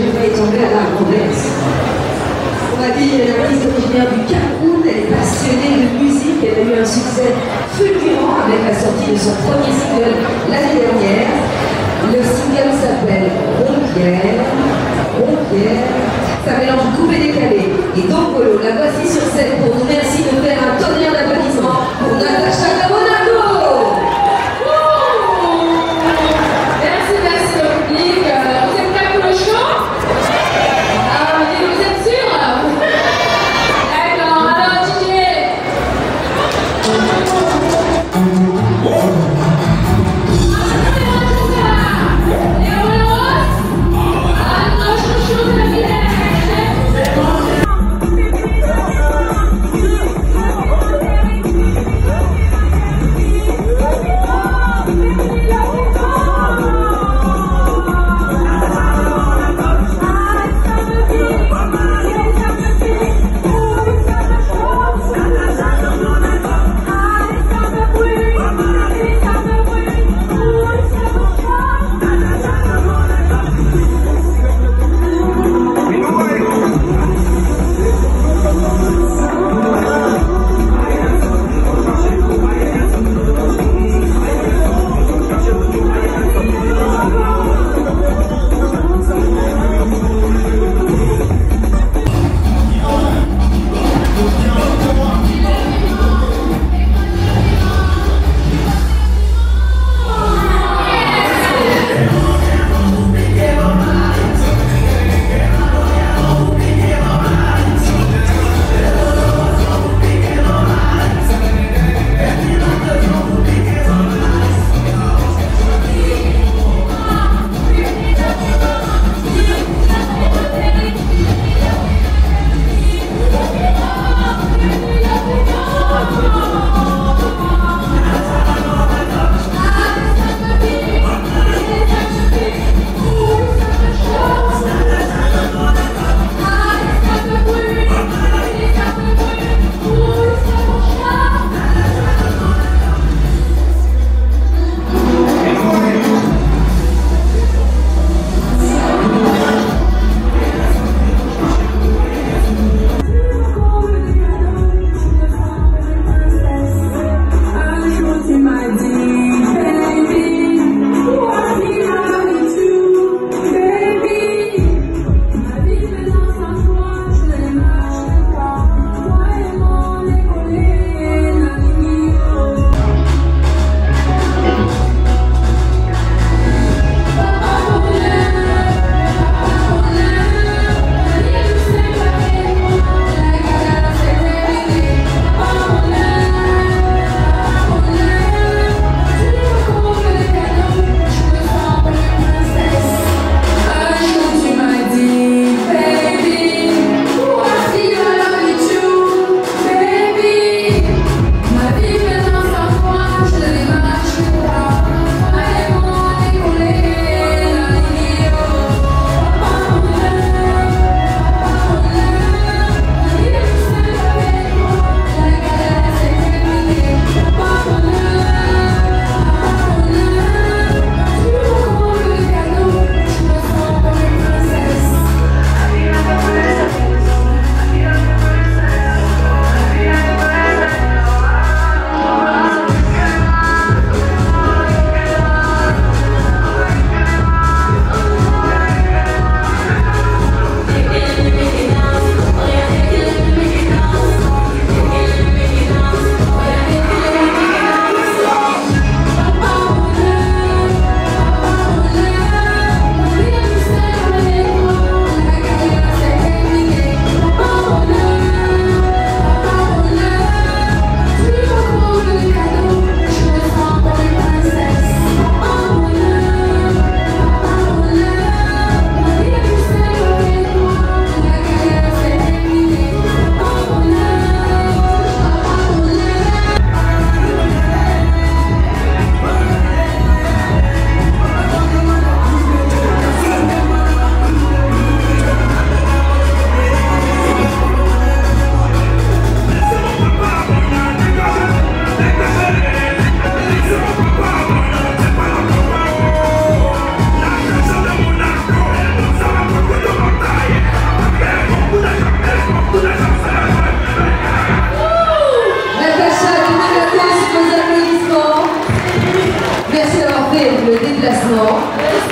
j'ai failli tomber à la renverse. On m'a dit qu'elle est originaire du Cameroun, elle est passionnée de musique, elle a eu un succès fulgurant avec la sortie de son premier single l'année dernière. Le single s'appelle Ronquière, Ronquière, ça mélange coupé décalé. Et donc, la voici sur scène pour nous merci de faire un tonnerre d'applaudissements pour Natacha oh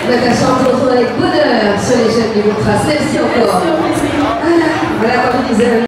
Natacha, on se retrouve avec bonheur sur les chaînes du. Merci encore. Voilà, voilà comme je disais.